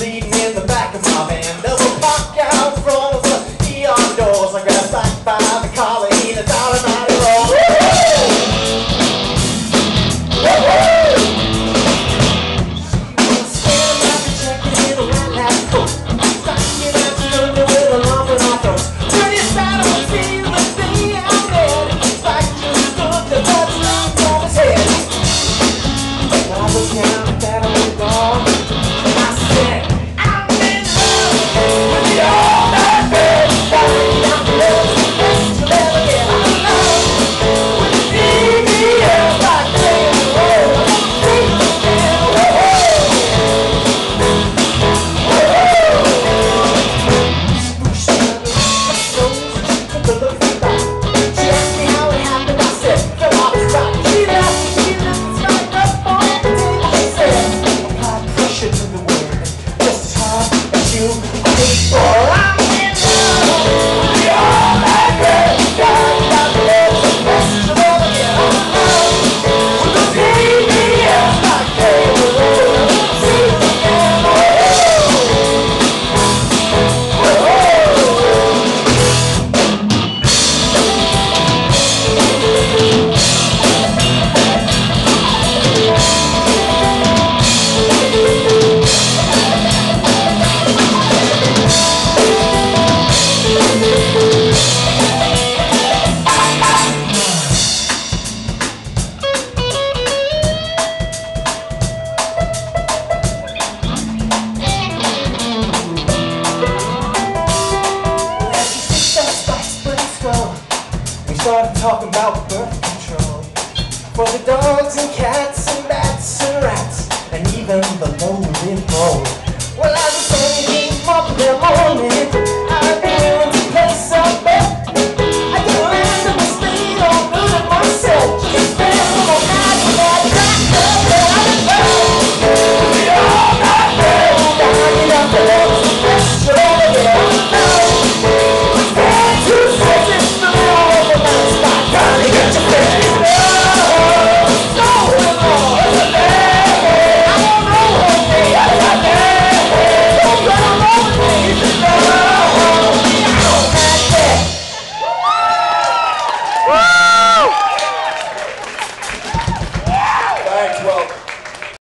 lead talking about birth control for the dogs and cats and bats and rats and even the lonely bull. Well, I